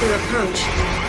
further approach.